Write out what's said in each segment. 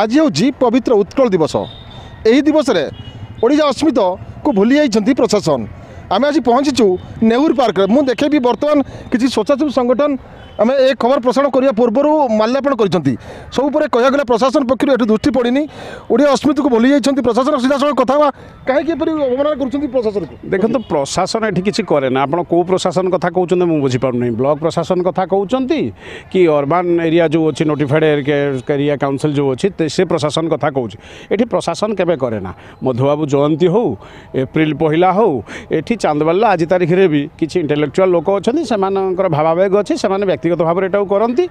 ଆଜି ହେଉଛି ପବିତ୍ର ଉତ୍କଳ ଦିବସ। ଏହି ଦିବସରେ ଓଡ଼ିଶା ଅସ୍ମିତକୁ ଭୁଲି ଯାଇଛନ୍ତି ପ୍ରଶାସନ। ଆମେ ଆଜି ପହଞ୍ଚିଛୁ ନେହୁର ପାର୍କରେ। ମୁଁ ଦେଖେଇବି ବର୍ତ୍ତମାନ କିଛି ସ୍ୱେଚ୍ଛାସେବୀ ସଂଗଠନ ଆମେ ଏ ଖବର ପ୍ରସାରଣ କରିବା ପୂର୍ବରୁ ମାଲ୍ୟାର୍ପଣ କରିଛନ୍ତି। ସବୁ ପରେ କହିବାକୁ ଗଲେ ପ୍ରଶାସନ ପକ୍ଷରୁ ଏଠୁ ଦୃଷ୍ଟି ପଡ଼ିନି। ଓଡ଼ିଆ ଅସ୍ମିତକୁ ଭୁଲି ଯାଇଛନ୍ତି। ପ୍ରଶାସନ ସିଧାସଳଖ କଥା ହେବା। କାହିଁକି ଏପରି ଅବମାନନା କରୁଛନ୍ତି ପ୍ରଶାସନକୁ? ଦେଖନ୍ତୁ ପ୍ରଶାସନ ଏଠି କିଛି କରେ ନା। ଆପଣ କେଉଁ ପ୍ରଶାସନ କଥା କହୁଛନ୍ତି ମୁଁ ବୁଝିପାରୁନି। ବ୍ଲକ ପ୍ରଶାସନ କଥା କହୁଛନ୍ତି କି ଅର୍ବାନ୍ ଏରିଆ ଯେଉଁ ଅଛି ନୋଟିଫାଏଡ଼ ଏରିଆ କାଉନସିଲ୍ ଯେଉଁ ଅଛି ତେ- ସେ ପ୍ରଶାସନ କଥା କହୁଛି। ଏଠି ପ୍ରଶାସନ କେବେ କରେ ନା? ମଧୁବାବୁ ଜୟନ୍ତୀ ହଉ ଏପ୍ରିଲ ପହିଲା ହଉ ଏଠି ଚାନ୍ଦବାଲିର ଆଜି ତାରିଖରେ ବି କିଛି ଇଣ୍ଟେଲେକ୍ଚୁଆଲ ଲୋକ ଅଛନ୍ତି। ସେମାନଙ୍କର ଭାବାବେଗ ଅଛି। ସେମାନେ ବ୍ୟକ୍ତିଗତ ଭାବରେ ଏଟାକୁ କରନ୍ତି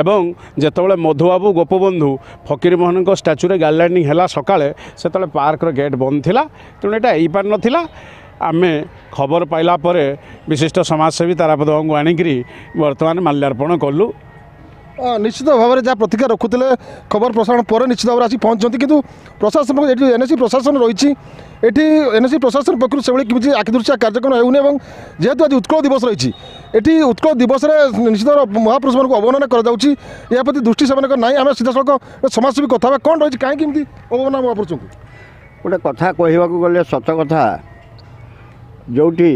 ଏବଂ ଯେତେବେଳେ ମଧୁବାବୁ ଗୋପବନ୍ଧୁ ଫକୀରମୋହନଙ୍କ ଷ୍ଟାଚୁରେ ଗାର୍ଲାଣ୍ଡିଂ ହେଲା ସକାଳେ ସେତେବେଳେ ପାର୍କର ଗେଟ୍ ବନ୍ଦ ଥିଲା ତେଣୁ ଏଇଟା ହେଇପାରିନଥିଲା ଆମେ ଖବର ପାଇଲା ପରେ ବିଶିଷ୍ଟ ସମାଜସେବୀ ତାରାପଦ ବାବୁଙ୍କୁ ଆଣିକିରି ବର୍ତ୍ତମାନ ମାଲ୍ୟାର୍ପଣ କଲୁ ହଁ, ନିଶ୍ଚିତ ଭାବରେ ଯାହା ପ୍ରତିକ୍ରିୟା ରଖୁଥିଲେ ଖବର ପ୍ରସାରଣ ପରେ ନିଶ୍ଚିତ ଭାବରେ ଆସି ପହଞ୍ଚନ୍ତି କିନ୍ତୁ ପ୍ରଶାସନ ଏଠି ଏନ୍ଏସି ପ୍ରଶାସନ ରହିଛି। ଏଠି ଏନ୍ଏସି ପ୍ରଶାସନ ପକ୍ଷରୁ ସେଭଳି କିଛି ଆଖିଦୃଶିଆ କାର୍ଯ୍ୟକ୍ରମ ହେଉନି ଏବଂ ଯେହେତୁ ଆଜି ଉତ୍କଳ ଦିବସ ରହିଛି ଏଠି ଉତ୍କଳ ଦିବସରେ ନିଶ୍ଚିତ ମହାପୁରୁଷମାନଙ୍କୁ ଅବମାନନା କରାଯାଉଛି। ଏହା ପ୍ରତି ଦୃଷ୍ଟି ସେମାନଙ୍କ ନାହିଁ। ଆମେ ସିଧାସଳଖ ସମାଜସେବୀ କଥା ହେବା। କ'ଣ ରହିଛି? କାହିଁକି ଏମିତି ଅବମାନନା ମହାପୁରୁଷଙ୍କୁ? ଗୋଟେ କଥା କହିବାକୁ ଗଲେ ସତ କଥା ଯେଉଁଠି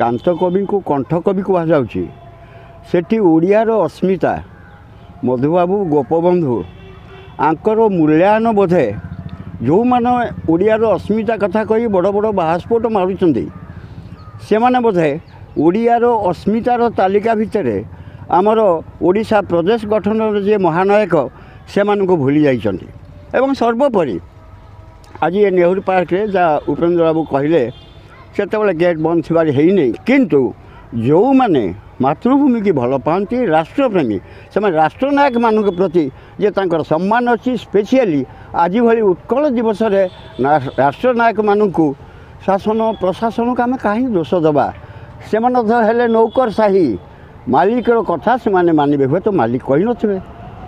କାନ୍ତ କବିଙ୍କୁ କଣ୍ଠ କବି କୁହାଯାଉଛି ସେଠି ଓଡ଼ିଆର ଅସ୍ମିତା ମଧୁବାବୁ ଗୋପବନ୍ଧୁ ଆଙ୍କର ମୂଲ୍ୟାୟନ ବୋଧେ ଯେଉଁମାନେ ଓଡ଼ିଆର ଅସ୍ମିତା କଥା କହି ବଡ଼ ବଡ଼ ବାହାସ୍ପୋଟ ମାରୁଛନ୍ତି ସେମାନେ ବୋଧେ ଓଡ଼ିଆର ଅସ୍ମିତାର ତାଲିକା ଭିତରେ ଆମର ଓଡ଼ିଶା ପ୍ରଦେଶ ଗଠନର ଯିଏ ମହାନାୟକ ସେମାନଙ୍କୁ ଭୁଲି ଯାଇଛନ୍ତି। ଏବଂ ସର୍ବୋପରି ଆଜି ଏ ନେହେରୁ ପାର୍କରେ ଯାହା ଉପେନ୍ଦ୍ର ବାବୁ କହିଲେ ସେତେବେଳେ ଗେଟ୍ ବନ୍ଦ ଥିବାର ହେଇନି କିନ୍ତୁ ଯେଉଁମାନେ ମାତୃଭୂମିକି ଭଲ ପାଆନ୍ତି ରାଷ୍ଟ୍ରପ୍ରେମୀ। ସେମାନେ ରାଷ୍ଟ୍ରନାୟକମାନଙ୍କ ପ୍ରତି ଯେ ତାଙ୍କର ସମ୍ମାନ ଅଛି ସ୍ପେସିଆଲି ଆଜି ଭଳି ଉତ୍କଳ ଦିବସରେ ରାଷ୍ଟ୍ରନାୟକମାନଙ୍କୁ ଶାସନ ପ୍ରଶାସନକୁ ଆମେ କାହିଁକି ଦୋଷ ଦେବା? ସେମାନେ ତ ହେଲେ ନୌକରସାହୀ ମାଲିକର କଥା ସେମାନେ ମାନିବେ ହୁଏତ ମାଲିକ କହିନଥିବେ।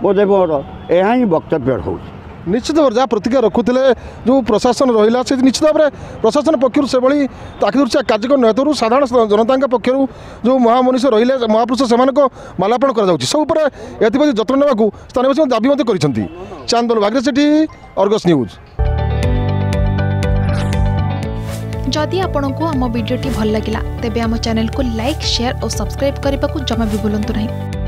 ବୋଧେ ମୋର ଏହା ହିଁ ବକ୍ତବ୍ୟ ରହୁଛି। ନିଶ୍ଚିତ ଭାବରେ ଯାହା ପ୍ରତିକ୍ରିୟା ରଖୁଥିଲେ ଯେଉଁ ପ୍ରଶାସନ ରହିଲା ସେ ନିଶ୍ଚିତ ଭାବରେ ପ୍ରଶାସନ ପକ୍ଷରୁ ସେଭଳି ତାକିଦୁର୍ଚ୍ଚା କାର୍ଯ୍ୟକ୍ରମ ନେତରୁ ସାଧାରଣ ଜନତାଙ୍କ ପକ୍ଷରୁ ଯେଉଁ ମହାମଣିଷ ରହିଲେ ମହାପୁରୁଷ ସେମାନଙ୍କ ମାଲାର୍ପଣ କରାଯାଉଛି। ସବୁ ଉପରେ ଏଥିପ୍ରତି ଯତ୍ନ ନେବାକୁ ସ୍ଥାନୀୟବାସୀ ଦାବି ମଧ୍ୟ କରିଛନ୍ତି। ଚାନ୍ଦୋଲ ବାଗରେ ସେଠି ଅର୍ଗସ୍ ନ୍ୟୁଜ୍। ଯଦି ଆପଣଙ୍କୁ ଆମ ଭିଡ଼ିଓଟି ଭଲ ଲାଗିଲା ତେବେ ଆମ ଚ୍ୟାନେଲକୁ ଲାଇକ୍ ସେୟାର ଓ ସବସ୍କ୍ରାଇବ୍ କରିବାକୁ ଜମା ବି ଭୁଲନ୍ତୁ ନାହିଁ।